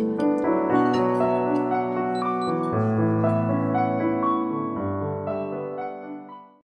Bye.